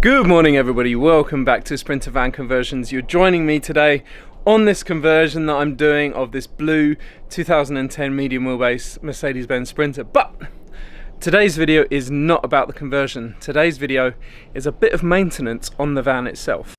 Good morning everybody, welcome back to Sprinter Van Conversions. You're joining me today on this conversion that I'm doing of this blue 2010 medium wheelbase Mercedes-Benz Sprinter. But today's video is not about the conversion. Today's video is a bit of maintenance on the van itself.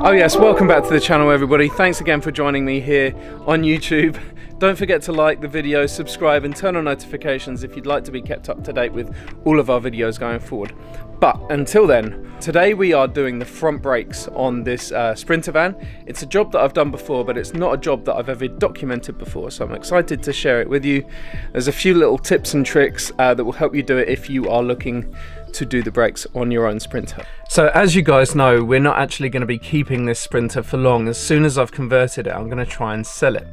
Oh yes, welcome back to the channel everybody. Thanks again for joining me here on YouTube. Don't forget to like the video, subscribe and turn on notifications if you'd like to be kept up to date with all of our videos going forward. But until then, today we are doing the front brakes on this uh, Sprinter van. It's a job that I've done before, but it's not a job that I've ever documented before, so I'm excited to share it with you. There's a few little tips and tricks uh, that will help you do it if you are looking to do the brakes on your own Sprinter. So as you guys know, we're not actually going to be keeping this Sprinter for long. As soon as I've converted it, I'm going to try and sell it.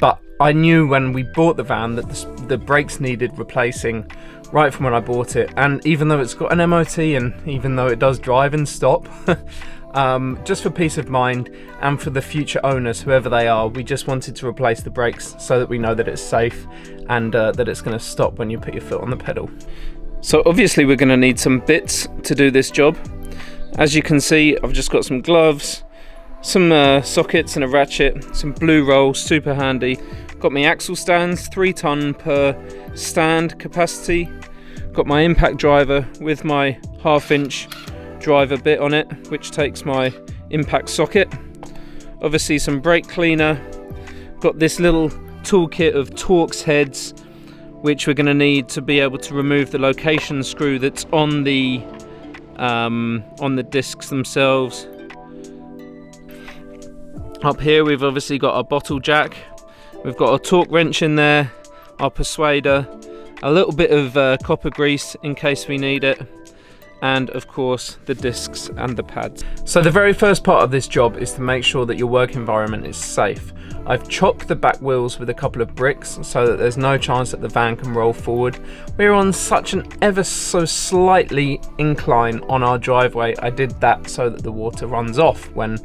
But I knew when we bought the van that the, the brakes needed replacing right from when I bought it. And even though it's got an MOT and even though it does drive and stop, um, just for peace of mind and for the future owners, whoever they are, we just wanted to replace the brakes so that we know that it's safe and uh, that it's going to stop when you put your foot on the pedal. So obviously we're going to need some bits to do this job. As you can see, I've just got some gloves, some uh, sockets and a ratchet, some blue rolls, super handy. Got my axle stands, three ton per stand capacity. Got my impact driver with my half inch driver bit on it, which takes my impact socket. Obviously some brake cleaner. Got this little toolkit of Torx heads which we're going to need to be able to remove the location screw that's on the um, on the discs themselves. Up here we've obviously got our bottle jack, we've got a torque wrench in there, our persuader, a little bit of uh, copper grease in case we need it, and of course the discs and the pads. So the very first part of this job is to make sure that your work environment is safe. I've chocked the back wheels with a couple of bricks so that there's no chance that the van can roll forward. We're on such an ever so slightly incline on our driveway. I did that so that the water runs off when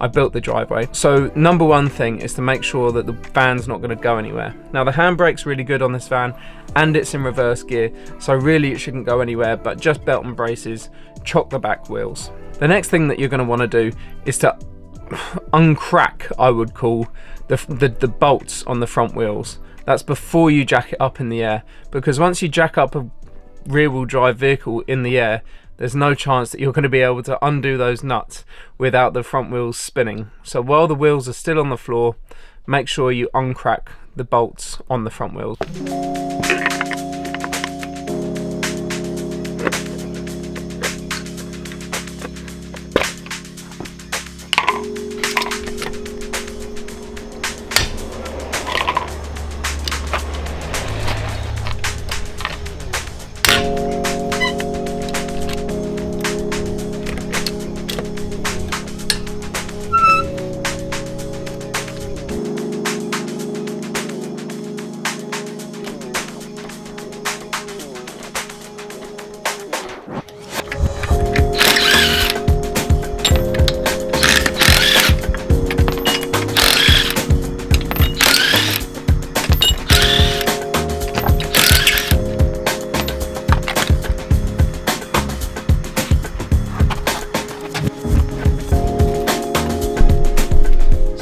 I built the driveway. So number one thing is to make sure that the van's not gonna go anywhere. Now the handbrake's really good on this van and it's in reverse gear, so really it shouldn't go anywhere, but just belt and braces, chock the back wheels. The next thing that you're gonna wanna do is to uncrack, I would call, the, the, the bolts on the front wheels. That's before you jack it up in the air, because once you jack up a rear wheel drive vehicle in the air, there's no chance that you're going to be able to undo those nuts without the front wheels spinning. So while the wheels are still on the floor, make sure you uncrack the bolts on the front wheels.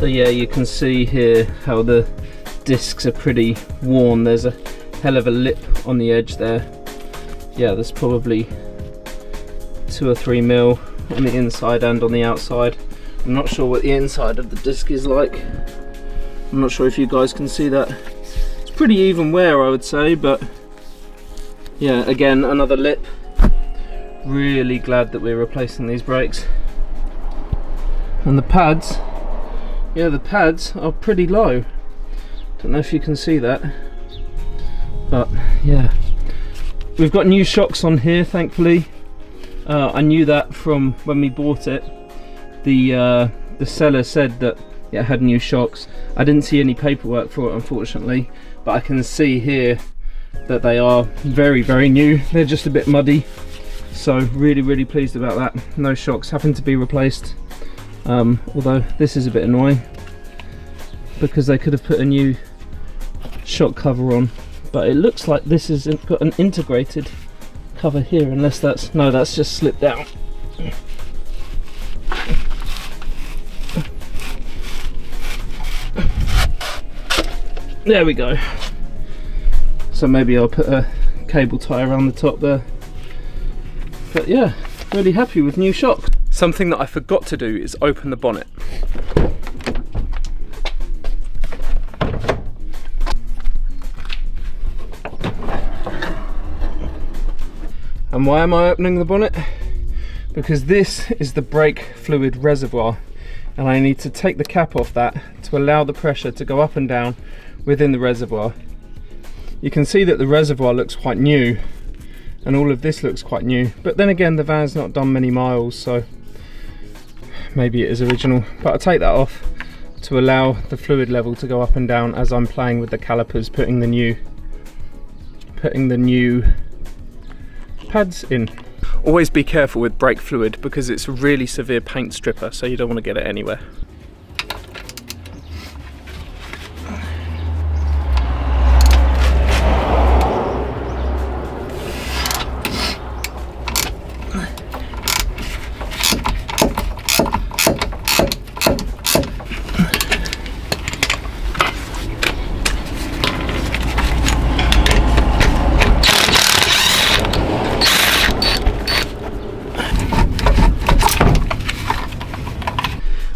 So yeah, you can see here how the discs are pretty worn. There's a hell of a lip on the edge there. Yeah, there's probably two or three mil on the inside and on the outside. I'm not sure what the inside of the disc is like. I'm not sure if you guys can see that. It's pretty even wear, I would say, but yeah, again, another lip. Really glad that we're replacing these brakes. And the pads, yeah the pads are pretty low. Don't know if you can see that. But yeah. We've got new shocks on here thankfully. Uh, I knew that from when we bought it. The uh, the seller said that it had new shocks. I didn't see any paperwork for it unfortunately. But I can see here that they are very very new. They're just a bit muddy. So really really pleased about that. No shocks. Having to be replaced um, although this is a bit annoying because they could have put a new shock cover on but it looks like this has got an integrated cover here unless that's no that's just slipped out there we go. So maybe I'll put a cable tie around the top there. But yeah really happy with new shock something that I forgot to do is open the bonnet And why am I opening the bonnet? Because this is the brake fluid reservoir and I need to take the cap off that to allow the pressure to go up and down within the reservoir. You can see that the reservoir looks quite new and all of this looks quite new but then again the van's not done many miles so maybe it is original but I'll take that off to allow the fluid level to go up and down as I'm playing with the calipers putting the new putting the new pads in. Always be careful with brake fluid because it's a really severe paint stripper so you don't want to get it anywhere.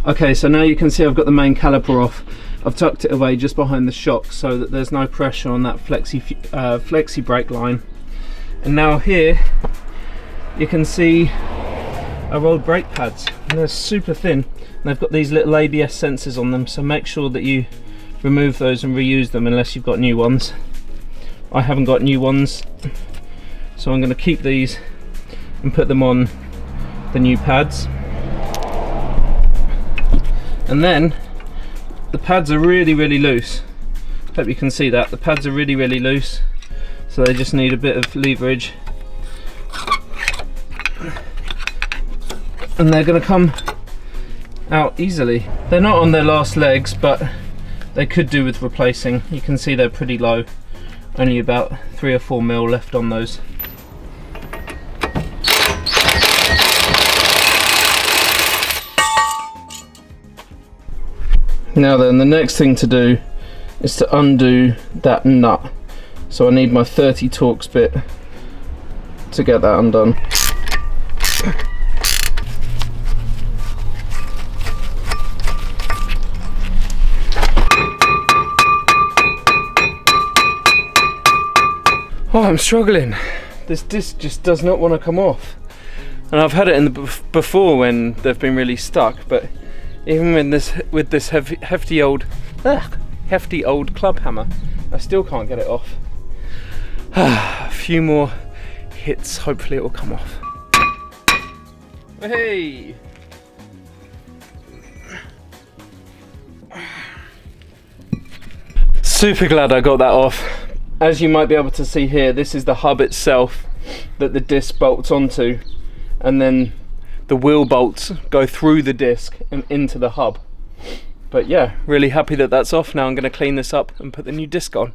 Okay, so now you can see I've got the main caliper off. I've tucked it away just behind the shock so that there's no pressure on that flexi, uh, flexi brake line. And now here, you can see our old brake pads. And they're super thin. And they've got these little ABS sensors on them, so make sure that you remove those and reuse them unless you've got new ones. I haven't got new ones, so I'm going to keep these and put them on the new pads and then the pads are really really loose. Hope you can see that. The pads are really really loose. So they just need a bit of leverage. And they're going to come out easily. They're not on their last legs but they could do with replacing. You can see they're pretty low. Only about three or four mil left on those Now then, the next thing to do is to undo that nut. So I need my 30 Torx bit to get that undone. Oh, I'm struggling. This disc just does not want to come off. And I've had it in the before when they've been really stuck, but even with this with this heavy, hefty old ugh, hefty old club hammer I still can't get it off. A few more hits hopefully it will come off. Hey! Super glad I got that off. As you might be able to see here this is the hub itself that the disc bolts onto and then the wheel bolts go through the disc and into the hub. But yeah, really happy that that's off. Now I'm going to clean this up and put the new disc on.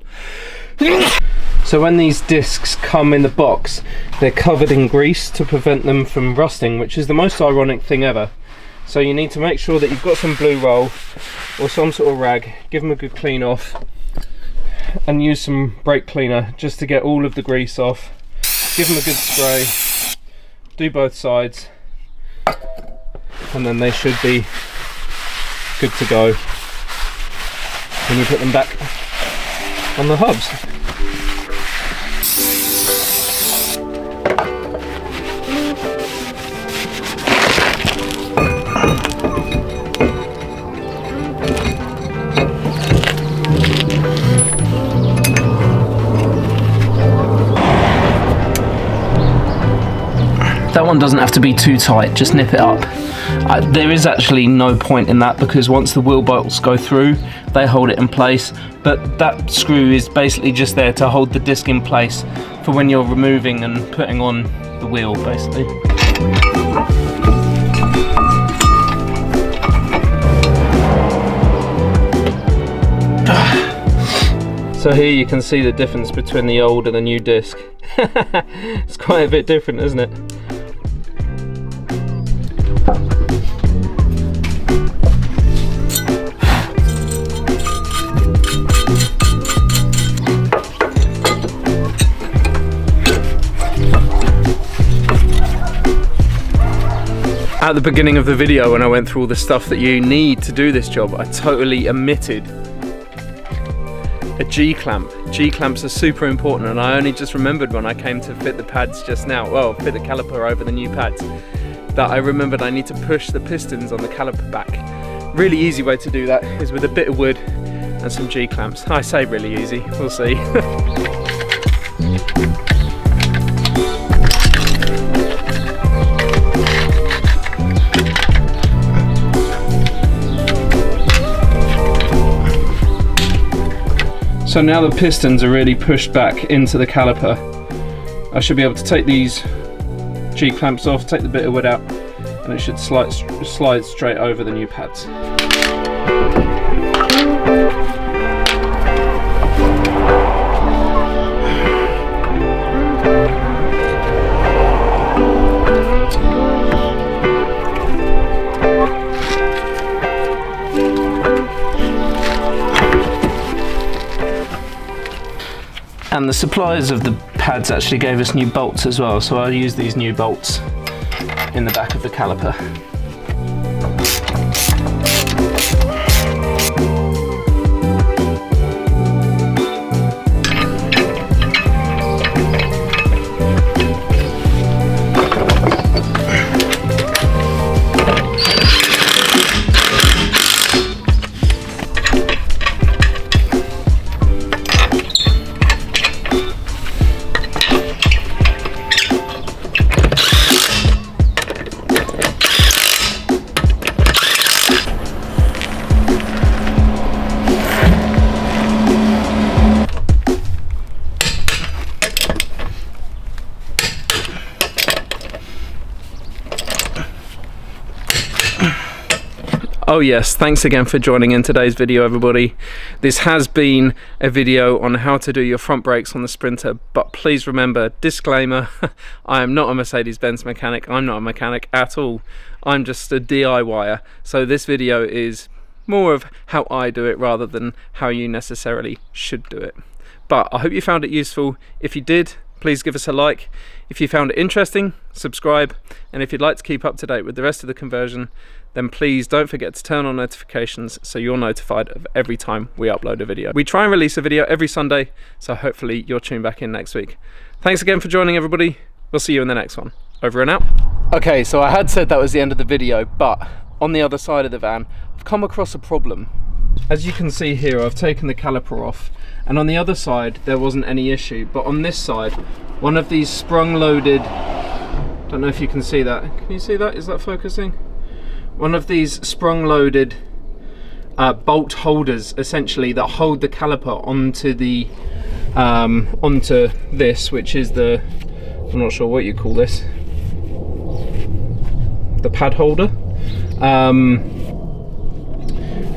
so when these discs come in the box, they're covered in grease to prevent them from rusting, which is the most ironic thing ever. So you need to make sure that you've got some blue roll or some sort of rag, give them a good clean off and use some brake cleaner just to get all of the grease off. Give them a good spray, do both sides and then they should be good to go when you put them back on the hubs. One doesn't have to be too tight, just nip it up. Uh, there is actually no point in that because once the wheel bolts go through, they hold it in place. But that screw is basically just there to hold the disc in place for when you're removing and putting on the wheel, basically. So here you can see the difference between the old and the new disc. it's quite a bit different, isn't it? At the beginning of the video when I went through all the stuff that you need to do this job, I totally omitted a G-clamp. G-clamps are super important and I only just remembered when I came to fit the pads just now, well, fit the caliper over the new pads, that I remembered I need to push the pistons on the caliper back. Really easy way to do that is with a bit of wood and some G-clamps. I say really easy, we'll see. So now the pistons are really pushed back into the caliper. I should be able to take these G-clamps off, take the bit of wood out, and it should slide, slide straight over the new pads. The suppliers of the pads actually gave us new bolts as well, so I'll use these new bolts in the back of the caliper. Oh yes, thanks again for joining in today's video everybody. This has been a video on how to do your front brakes on the Sprinter, but please remember, disclaimer, I am not a Mercedes-Benz mechanic, I'm not a mechanic at all. I'm just a DIYer, so this video is more of how I do it rather than how you necessarily should do it. But I hope you found it useful. If you did, please give us a like. If you found it interesting, subscribe. And if you'd like to keep up to date with the rest of the conversion, then please don't forget to turn on notifications so you're notified of every time we upload a video. We try and release a video every Sunday, so hopefully you'll tune back in next week. Thanks again for joining everybody. We'll see you in the next one. Over and out. Okay, so I had said that was the end of the video, but on the other side of the van, I've come across a problem. As you can see here, I've taken the caliper off, and on the other side, there wasn't any issue, but on this side, one of these sprung loaded, don't know if you can see that. Can you see that? Is that focusing? One of these sprung loaded uh, bolt holders essentially that hold the caliper onto the um, onto this which is the I'm not sure what you call this the pad holder. Um,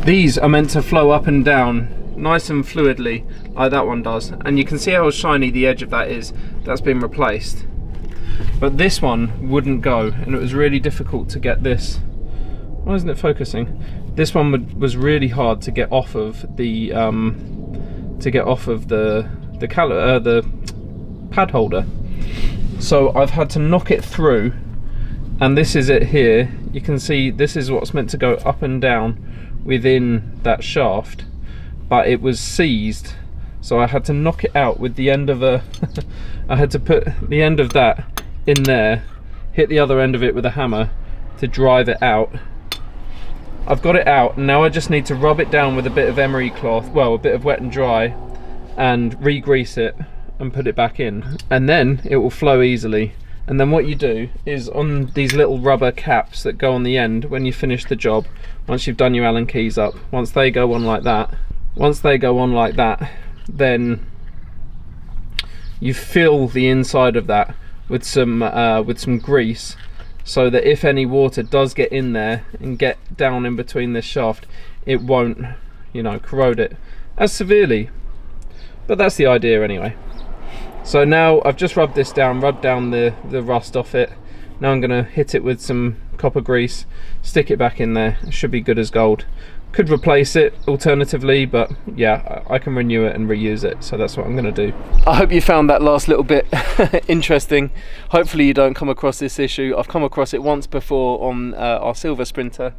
these are meant to flow up and down nice and fluidly like that one does. And you can see how shiny the edge of that is. That's been replaced. But this one wouldn't go and it was really difficult to get this why isn't it focusing? This one was really hard to get off of the um, to get off of the the uh, the pad holder. So I've had to knock it through, and this is it here. You can see this is what's meant to go up and down within that shaft, but it was seized. So I had to knock it out with the end of a. I had to put the end of that in there, hit the other end of it with a hammer to drive it out I've got it out. Now I just need to rub it down with a bit of emery cloth well a bit of wet and dry and re-grease it and put it back in. And then it will flow easily. And then what you do is on these little rubber caps that go on the end when you finish the job once you've done your allen keys up once they go on like that once they go on like that then you fill the inside of that with some uh, with some grease so that if any water does get in there and get down in between this shaft it won't you know corrode it as severely but that's the idea anyway. So now I've just rubbed this down, rubbed down the, the rust off it. Now I'm gonna hit it with some copper grease, stick it back in there. It should be good as gold. Could replace it alternatively, but yeah, I can renew it and reuse it. So that's what I'm gonna do. I hope you found that last little bit interesting. Hopefully you don't come across this issue. I've come across it once before on uh, our Silver Sprinter.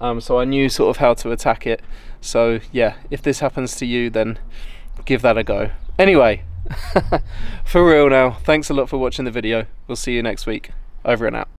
Um, so I knew sort of how to attack it. So yeah, if this happens to you, then give that a go. Anyway, for real now, thanks a lot for watching the video. We'll see you next week. Over and out.